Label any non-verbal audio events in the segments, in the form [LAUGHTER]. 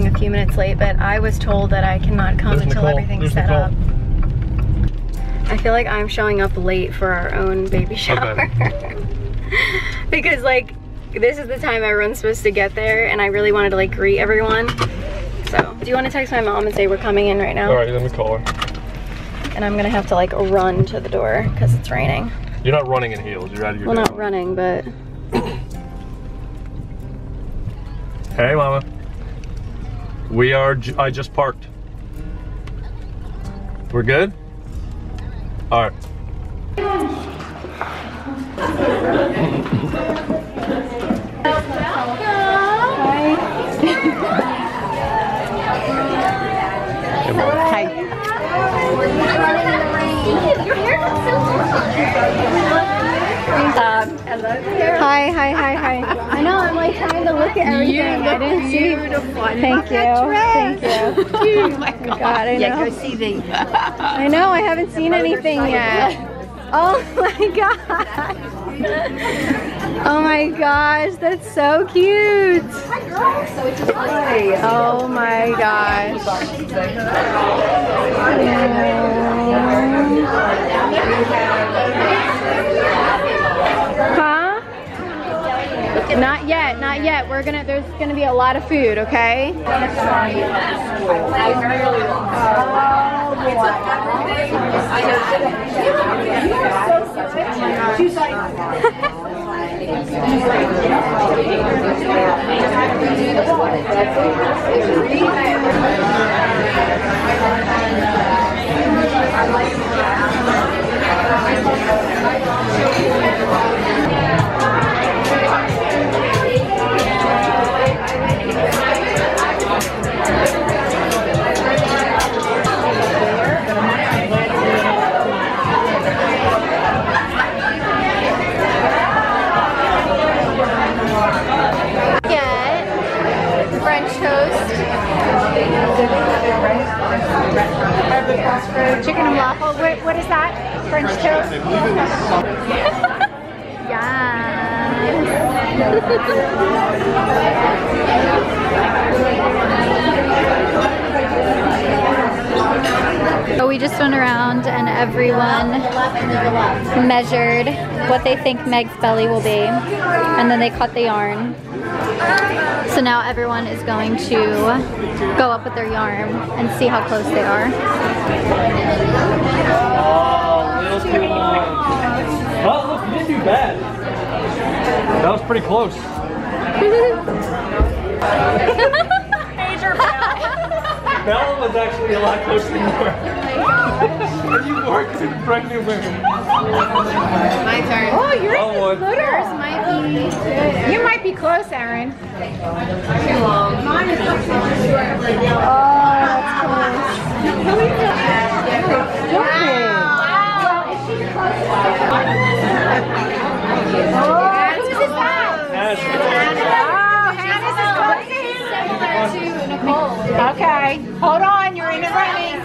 minutes late, but I was told that I cannot come There's until Nicole. everything's There's set Nicole. up. I feel like I'm showing up late for our own baby shower. [LAUGHS] because like, this is the time everyone's supposed to get there and I really wanted to like greet everyone. So, do you want to text my mom and say we're coming in right now? All right, let me call her. And I'm gonna have to like run to the door because it's raining. You're not running in heels. You're out of your Well, day. not running, but Hey, mama. We are. j- I just parked. We're good. All right. Hi, hi, hi, hi. Hi, hi. I know, I'm like trying to look at everything. I didn't see. Thank you. Thank [LAUGHS] you. Oh my god. God, I yeah, know. go see the. I know, I haven't seen anything yet. [LAUGHS] Oh my god. Oh my gosh, that's so cute. Oh my gosh. Huh? Not yet, not yet. We're gonna, there's gonna be a lot of food, okay? [LAUGHS] French toast? So [LAUGHS] we just went around and everyone measured what they think Meg's belly will be. And then they cut the yarn. So now everyone is going to go up with their yarn and see how close they are. Oh, little too long. Oh, look, you didn't do bad. That was pretty close. [LAUGHS] Major Bella was actually a lot closer than you were. and you worked in pregnant women. My turn. Oh, yours Oh, what? is little. might be You might be close, Erin. too long. Oh, Who's Okay, hold on, you're in the running.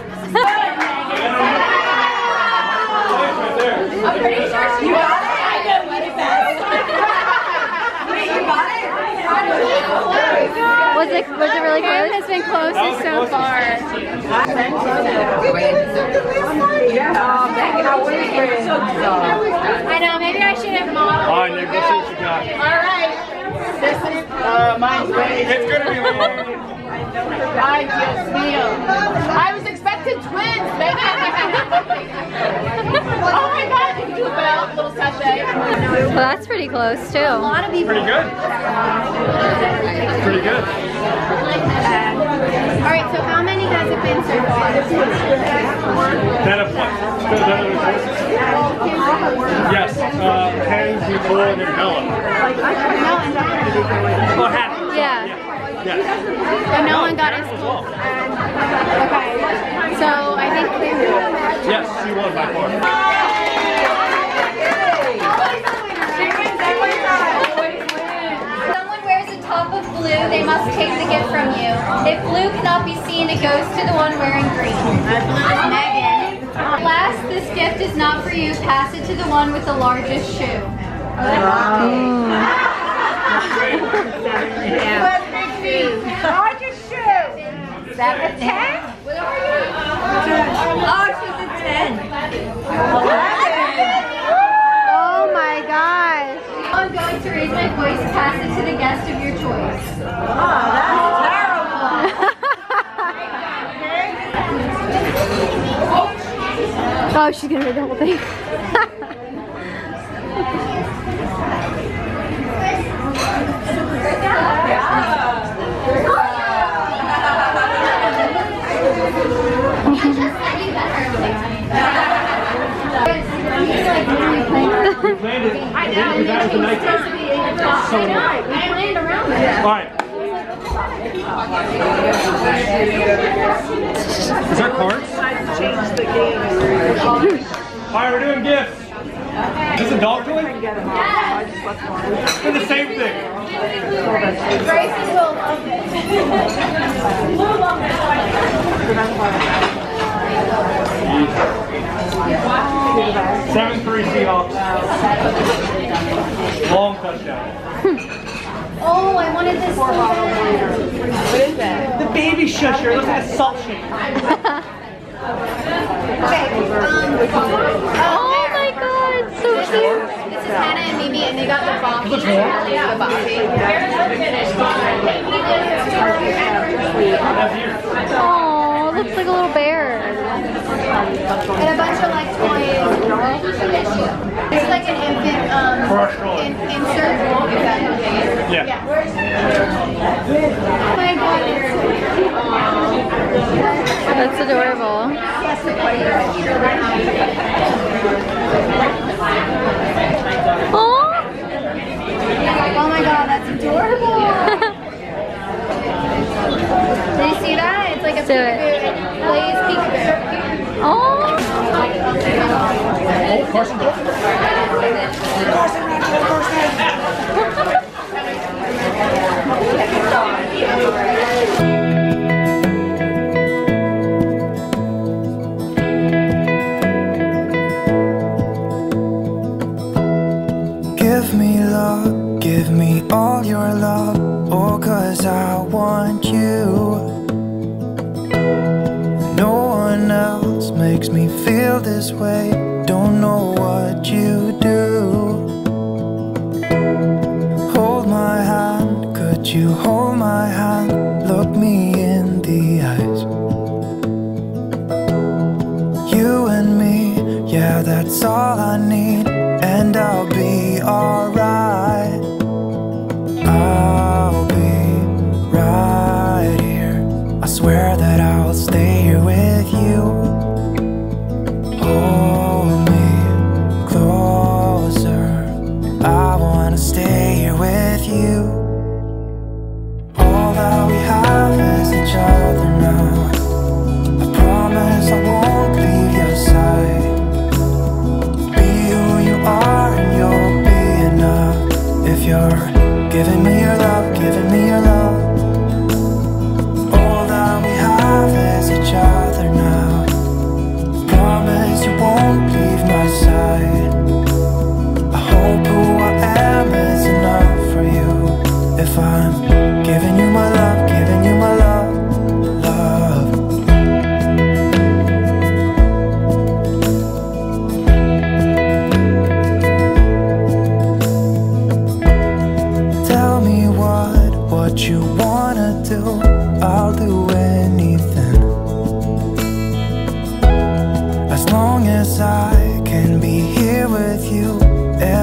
right there. Was it was it really Cam close? has been closest so far. I know, maybe I should have modeled. All right, Nick, let's see what you got. All right. This is uh, mine's ready. It's gonna be long. Ay, Dios mío. I was expecting twins, baby. oh my God, can you do a bell, little sachet? Well, that's pretty close too. A lot of people. Pretty good. Pretty good. All right, so has it been far? That of what? That of the Yes, uh, Ken, Nicole, and Bella. Oh. Yeah. Yes. So no one got his Okay. So I think yes, she won by far. Someone wears a top of blue, they must take the gift from you. If blue cannot be seen, it goes to the one wearing green. Megan. Last, this gift is not for you. Pass it to the one with the largest shoe. Largest shoe. Seven, ten? Oh she's a ten. Oh my gosh. I'm going to raise my voice, pass it to the guest of your choice. Oh, that's terrible. oh, she's gonna read the whole thing. [LAUGHS] We planned it. I know. That was the night. So, all right. Is that cards? All right, we're doing gifts. Is this a dog toy? They're the same thing. Seven three Seahawks. Long touchdown. [LAUGHS] Oh, I wanted this so bad. The baby shusher. Look at the salt shake. [LAUGHS] Um, oh uh, my god, so cute. This is Hannah and Mimi, and they got the bomb. Looks warm. Yeah, the That's here. Oh, looks like a little bear. And a bunch of like toys. It's like an infant um, For our stroller. in, insert. If that okay. Yeah. Oh my god, That's adorable. Oh, Oh my god, that's adorable. Did you see that? It's like Do it. Please It plays peekaboo. oh. Oh, Carson. Give else makes me feel this way, don't know what you do. Hold my hand, could you hold my hand? Look me in the eyes. You and me, yeah, that's all I need,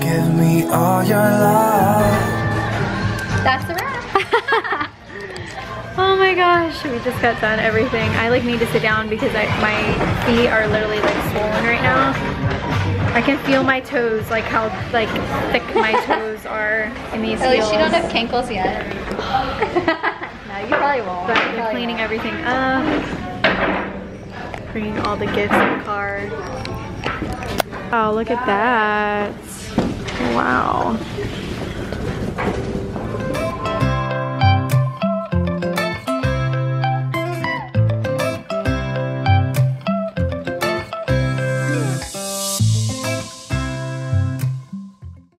Give me all your love. That's a wrap. [LAUGHS] oh my gosh, we just got done everything. I like need to sit down because I, my feet are literally like swollen right now. I can feel my toes, like how like thick my [LAUGHS] toes are in these At least you don't have cankles yet. [LAUGHS] no, you probably won't. We're cleaning won't. everything up bringing all the gifts in the car. Oh, look at that. Wow.